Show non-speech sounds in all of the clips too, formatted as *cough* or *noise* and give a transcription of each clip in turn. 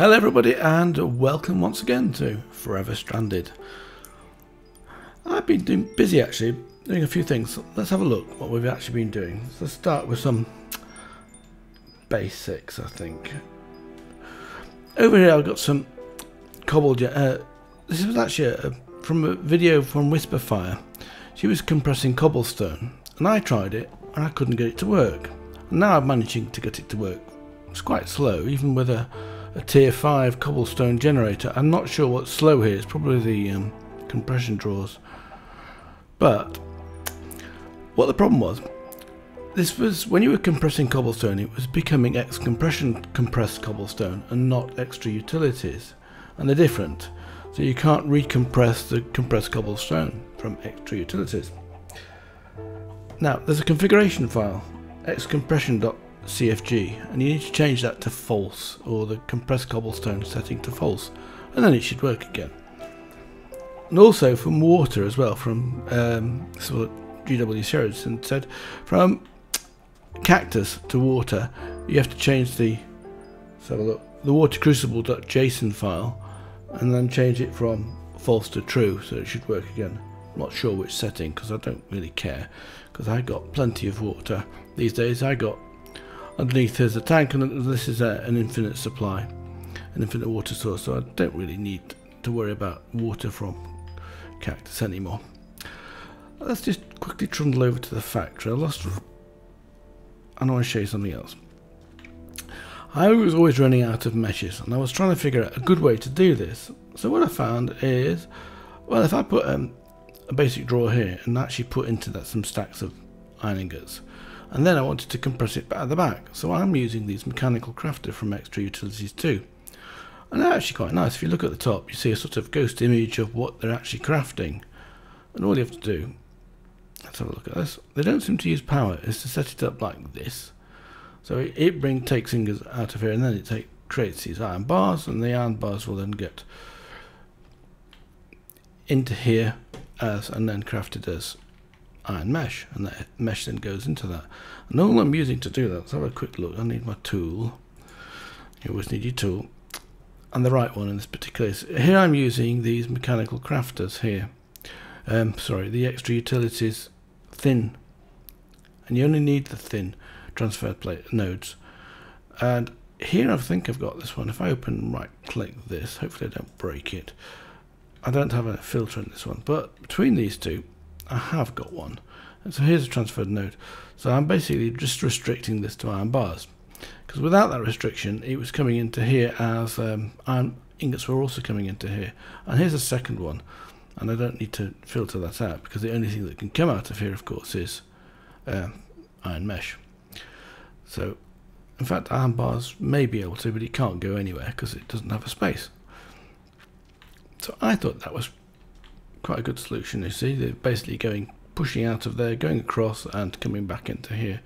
Hello everybody and welcome once again to Forever Stranded. I've been doing, busy actually, doing a few things. Let's have a look what we've actually been doing. Let's start with some basics I think. Over here I've got some cobbled, uh, this was actually a, from a video from Whisper Fire. She was compressing cobblestone and I tried it and I couldn't get it to work. And now I'm managing to get it to work. It's quite slow even with a a tier 5 cobblestone generator. I'm not sure what's slow here, it's probably the um, compression drawers. But what the problem was, this was when you were compressing cobblestone, it was becoming ExCompressum compressed cobblestone and not extra utilities. And they're different. So you can't recompress the compressed cobblestone from extra utilities. Now, there's a configuration file, ExCompressum.com CFG and you need to change that to false or the compressed cobblestone setting to false and then it should work again. And also from water as well from um, sort of GW Sheridan said from cactus to water you have to change the so look, the water file and then change it from false to true so it should work again. I'm not sure which setting because I don't really care because I got plenty of water these days I got underneath there's a tank and this is a, an infinite supply an infinite water source. So I don't really need to worry about water from cactus anymore. Let's just quickly trundle over to the factory. I lost and I want to show you something else. I was always running out of meshes and I was trying to figure out a good way to do this. So what I found is well if I put um, a basic drawer here and actually put into that some stacks of iron ingots and then I wanted to compress it back at the back. So I'm using these mechanical crafter from extra utilities too. And they're actually quite nice. If you look at the top you see a sort of ghost image of what they're actually crafting. And all you have to do let's have a look at this. They don't seem to use power. Is to set it up like this. So it, it bring takes fingers out of here and then it take, creates these iron bars and the iron bars will then get into here as and then crafted as iron mesh and that mesh then goes into that. And all I'm using to do that let's have a quick look. I need my tool. You always need your tool. And the right one in this particular case. Here I'm using these mechanical crafters here. Um, sorry the extra utilities. Thin. And you only need the thin transfer plate nodes. And here I think I've got this one. If I open right click this hopefully I don't break it. I don't have a filter in this one. But between these two I have got one. And so here's a transfer node. So I'm basically just restricting this to iron bars. Because without that restriction, it was coming into here as um, iron ingots were also coming into here. And here's a second one. And I don't need to filter that out because the only thing that can come out of here, of course, is um, iron mesh. So, in fact, iron bars may be able to, but it can't go anywhere because it doesn't have a space. So I thought that was quite a good solution. You see, they're basically going pushing out of there, going across, and coming back into here.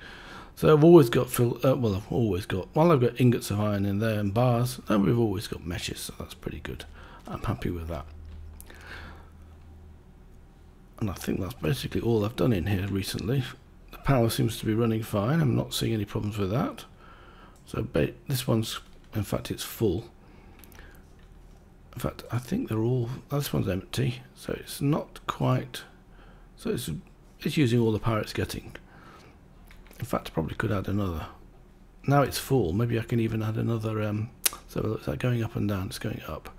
So I've always got fill. Uh, well, I've always got. While I've got ingots of iron in there and bars, and we've always got meshes, so that's pretty good. I'm happy with that. And I think that's basically all I've done in here recently. The power seems to be running fine. I'm not seeing any problems with that. So this one's, in fact, it's full. In fact, I think they're all. This one's empty, so it's not quite. So it's it's using all the power it's getting. In fact, I probably could add another. Now it's full. Maybe I can even add another. Um, so it's like going up and down. It's going up.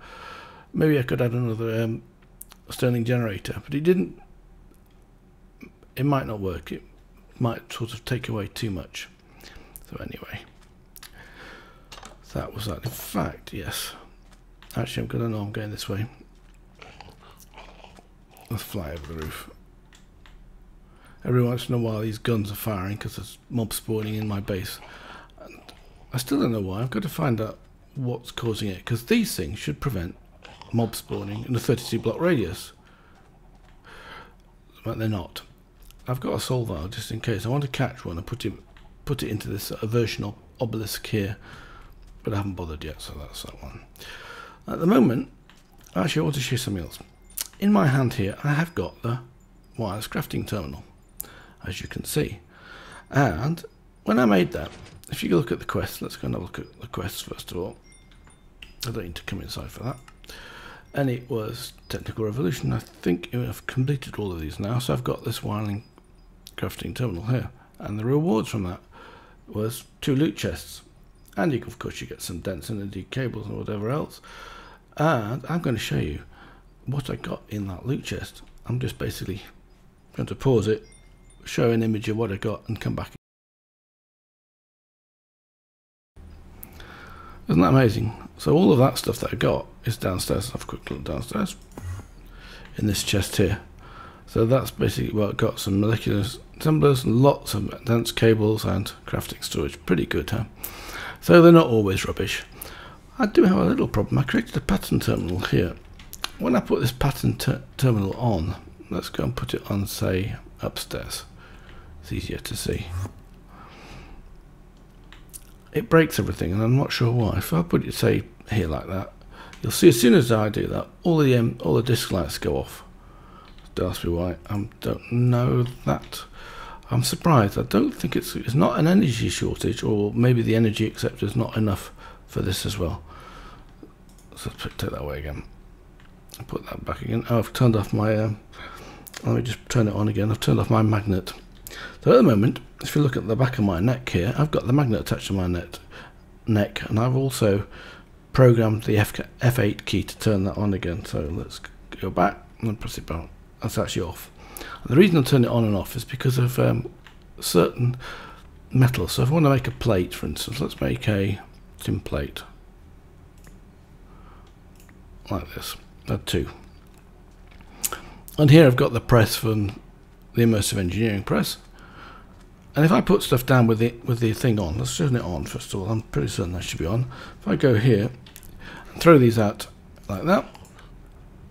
Maybe I could add another um, Stirling generator, but it didn't. It might not work. It might sort of take away too much. So anyway, that was that. In fact, yes. Actually, I'm gonna know I'm going this way. Let's fly over the roof. Every once in a while, these guns are firing because there's mobs spawning in my base. And I still don't know why. I've got to find out what's causing it because these things should prevent mob spawning in a 32 block radius. But they're not. I've got a soul vial just in case. I want to catch one and put it put it into this uh, version of obelisk here, but I haven't bothered yet, so that's that one. At the moment, actually I want to show something else. In my hand here, I have got the wireless crafting terminal, as you can see. And when I made that, if you look at the quest, let's go and have a look at the quest first of all. I don't need to come inside for that. And it was Technical Revolution. I think I've completed all of these now. So I've got this wireless crafting terminal here. And the rewards from that was two loot chests. And you, of course you get some dense energy cables and whatever else. And I'm going to show you what I got in that loot chest. I'm just basically going to pause it, show an image of what I got and come back. Isn't that amazing? So all of that stuff that I got is downstairs. I've quick look downstairs in this chest here. So that's basically what I've got. Some molecular assemblers, lots of dense cables and crafting storage. Pretty good, huh? So they're not always rubbish. I do have a little problem. I created a pattern terminal here. When I put this pattern ter terminal on, let's go and put it on, say, upstairs. It's easier to see it breaks everything and I'm not sure why. If I put it say here like that, you'll see as soon as I do that, all the um, all the disk lights go off. Don't ask me why. I don't know that. I'm surprised. I don't think it's it's not an energy shortage, or maybe the energy acceptor is not enough for this as well. So take that away again. Put that back again. Oh, I've turned off my. Um, let me just turn it on again. I've turned off my magnet. So at the moment, if you look at the back of my neck here, I've got the magnet attached to my net, neck, and I've also programmed the F F8 key to turn that on again. So let's go back and press it back. That's actually off. And the reason I turn it on and off is because of um, certain metals. So if I want to make a plate, for instance, let's make a tin plate like this. Add two. And here I've got the press from the immersive engineering press. And if I put stuff down with the with the thing on, let's turn it on first of all. I'm pretty certain that should be on. If I go here and throw these out like that,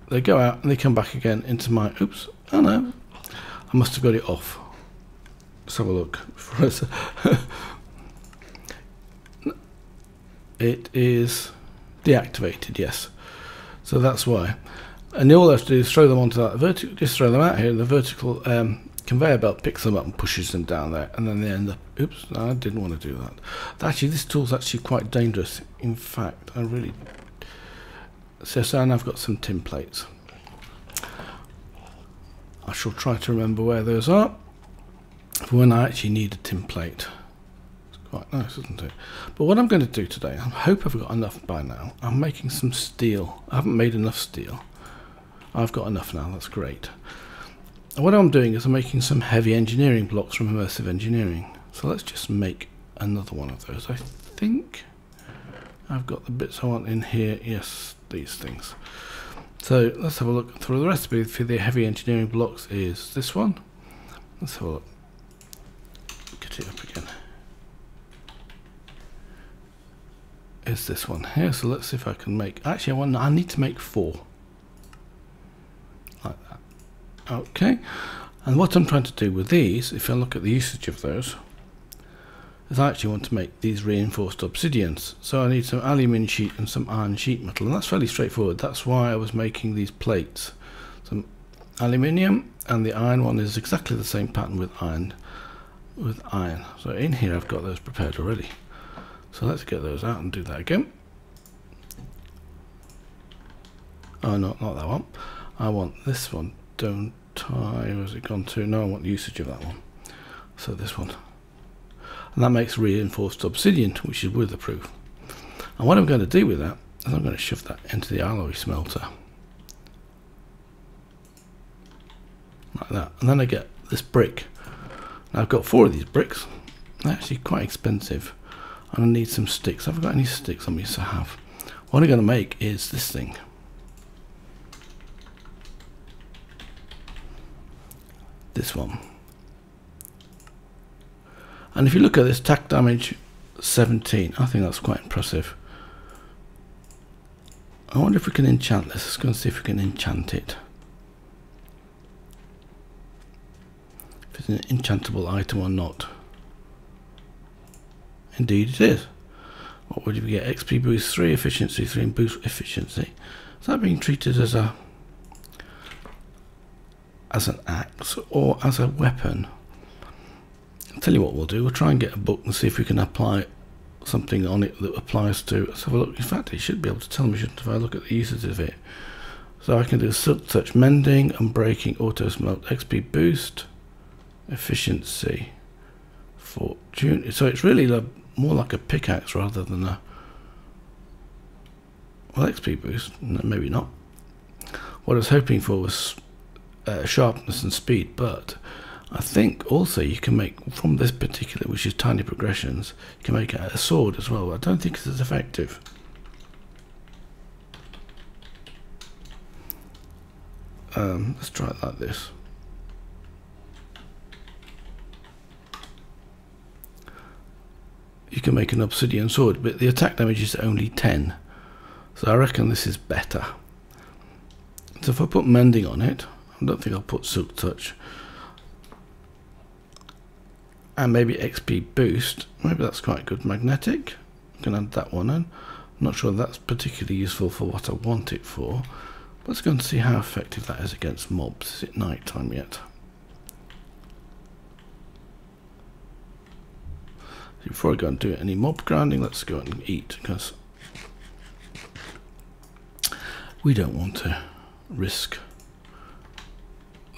they go out and they come back again into my. Oops! Oh no, I must have got it off. Let's have a look. *laughs* it is deactivated. Yes, so that's why. And all I have to do is throw them onto that vertical. Just throw them out here. The vertical um, conveyor belt picks them up and pushes them down there and then they end up oops I didn't want to do that actually this tool's actually quite dangerous in fact I really so, now I've got some tin plates I shall try to remember where those are for when I actually need a tin plate it's quite nice isn't it? But what I'm going to do today I hope I've got enough by now. I'm making some steel. I haven't made enough steel. I've got enough now that's great. What I'm doing is I'm making some heavy engineering blocks from immersive engineering. So let's just make another one of those. I think I've got the bits I want in here. Yes, these things. So let's have a look through the recipe for the heavy engineering blocks is this one. Let's have a look. Get it up again. Is this one here? So let's see if I can make. Actually, I want. I need to make four. Like that. Okay, and what I'm trying to do with these, if I look at the usage of those, is I actually want to make these reinforced obsidians. So I need some aluminium sheet and some iron sheet metal, and that's fairly straightforward. That's why I was making these plates. Some aluminium, and the iron one is exactly the same pattern with iron. With iron. So in here I've got those prepared already. So let's get those out and do that again. Oh no, not that one. I want this one don't I? Where's it gone to? No, I want the usage of that one. So this one. And that makes reinforced obsidian, which is weatherproof. And what I'm going to do with that is I'm going to shove that into the alloy smelter. Like that. And then I get this brick. Now I've got four of these bricks. They're actually quite expensive. And I need some sticks. Have I got any sticks on me? So I have. What I'm going to make is this thing. this one. And if you look at this tack damage 17, I think that's quite impressive. I wonder if we can enchant this. Let's go and see if we can enchant it. If it's an enchantable item or not. Indeed it is. What would you get? XP boost 3, efficiency 3 and boost efficiency. Is that being treated as a as an axe or as a weapon. Tell you what we'll do, we'll try and get a book and see if we can apply something on it that applies to. Let's have a look. In fact, it should be able to tell me, shouldn't if I look at the uses of it. So I can do touch mending, breaking, auto smelt, XP boost, efficiency, fortune. So it's really more like a pickaxe rather than a well XP boost. No, maybe not. What I was hoping for was uh, sharpness and speed, but I think also you can make from this particular, which is tiny progressions, you can make a sword as well. I don't think it's as effective. Um, let's try it like this. You can make an obsidian sword, but the attack damage is only 10. So I reckon this is better. So if I put mending on it, I don't think I'll put silk touch. And maybe XP boost, maybe that's quite good. Magnetic, I can add that one in. I'm not sure that's particularly useful for what I want it for. Let's go and see how effective that is against mobs. Is it night time yet? Before I go and do any mob grinding, let's go and eat because we don't want to risk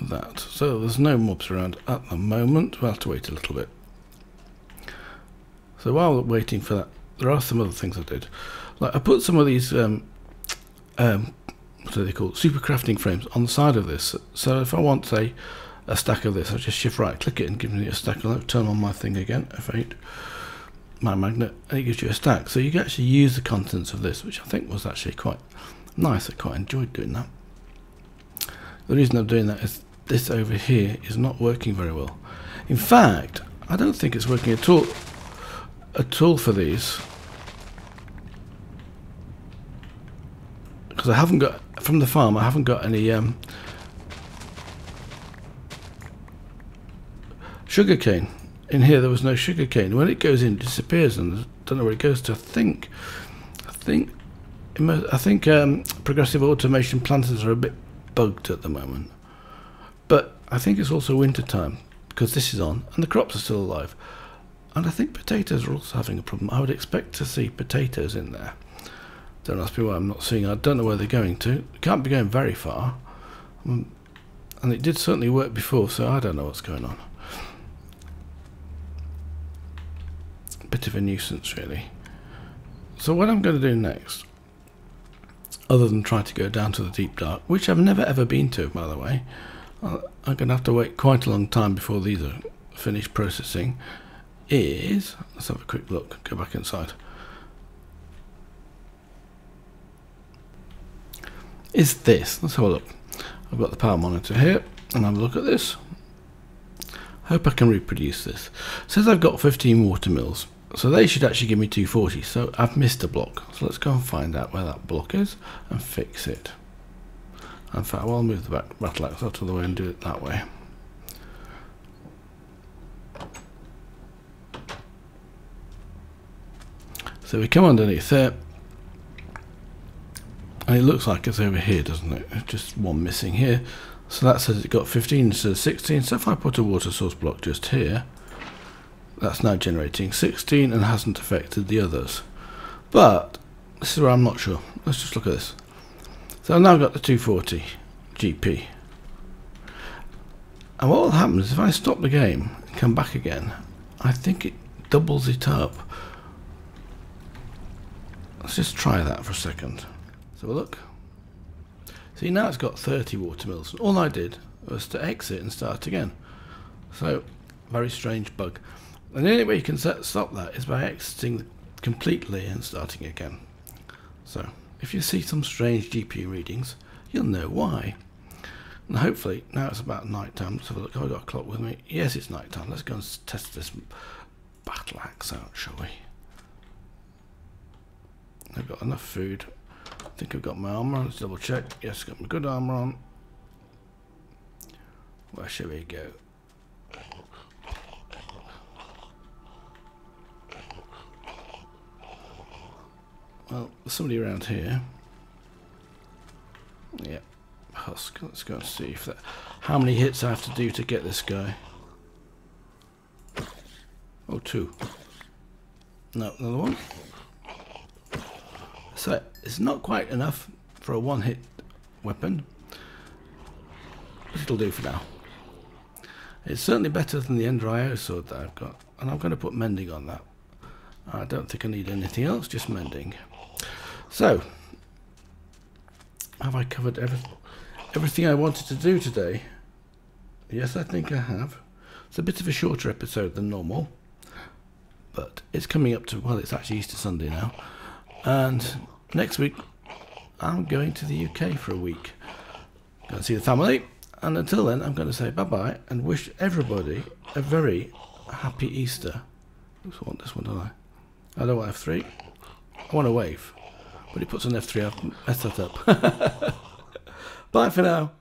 that. So there's no mobs around at the moment. We'll have to wait a little bit. So while waiting for that, there are some other things I did. Like I put some of these um, um, what are they called? Super crafting frames on the side of this. So if I want, say, a stack of this, I just shift right click it and give me a stack it. Turn on my thing again, F8, my magnet, and it gives you a stack. So you can actually use the contents of this, which I think was actually quite nice. I quite enjoyed doing that. The reason I'm doing that is this over here is not working very well. In fact, I don't think it's working at all at all for these. Because I haven't got from the farm I haven't got any um, sugar cane in here there was no sugar cane when it goes in it disappears and I don't know where it goes to. I think I think I think um, progressive automation planters are a bit bugged at the moment but I think it's also winter time because this is on and the crops are still alive and I think potatoes are also having a problem I would expect to see potatoes in there don't ask me why I'm not seeing. I don't know where they're going to. Can't be going very far. Um, and it did certainly work before, so I don't know what's going on. Bit of a nuisance, really. So what I'm going to do next, other than try to go down to the deep dark, which I've never ever been to, by the way, I'm going to have to wait quite a long time before these are finished processing, is, let's have a quick look, go back inside. is this. Let's have a look. I've got the power monitor here and have a look at this. Hope I can reproduce this. It says I've got 15 water mills. So they should actually give me 240. So I've missed a block. So let's go and find out where that block is and fix it. In fact, I'll move the back battle axe out of the way and do it that way. So we come underneath there and it looks like it's over here, doesn't it? Just one missing here. So that says it got 15 instead of 16. So if I put a water source block just here, that's now generating 16 and hasn't affected the others. But this is where I'm not sure. Let's just look at this. So I've now got the 240 GP. And what will happen is if I stop the game and come back again, I think it doubles it up. Let's just try that for a second. So look. See now it's got 30 water mills. All I did was to exit and start again. So very strange bug. And the only way you can set, stop that is by exiting completely and starting again. So if you see some strange GPU readings, you'll know why. And hopefully now it's about night time. Let's have a look. Have I got a clock with me? Yes, it's night time. Let's go and test this battle axe out, shall we? I've got enough food I think I've got my armor. Let's double check. Yes, I've got my good armor on. Where should we go? Well, there's somebody around here. Yep, husk. Let's go and see if that. How many hits I have to do to get this guy? Oh, two. No, another one. So it's not quite enough for a one-hit weapon, but it'll do for now. It's certainly better than the Ender IO sword that I've got, and I'm going to put mending on that. I don't think I need anything else, just mending. So, have I covered every, everything I wanted to do today? Yes, I think I have. It's a bit of a shorter episode than normal, but it's coming up to, well, it's actually Easter Sunday now. And next week, I'm going to the UK for a week. Going to see the family. And until then, I'm going to say bye-bye and wish everybody a very happy Easter. I want this one, don't I? I don't want F3. I want a wave. But he puts an F3 up, mess that up. *laughs* Bye for now.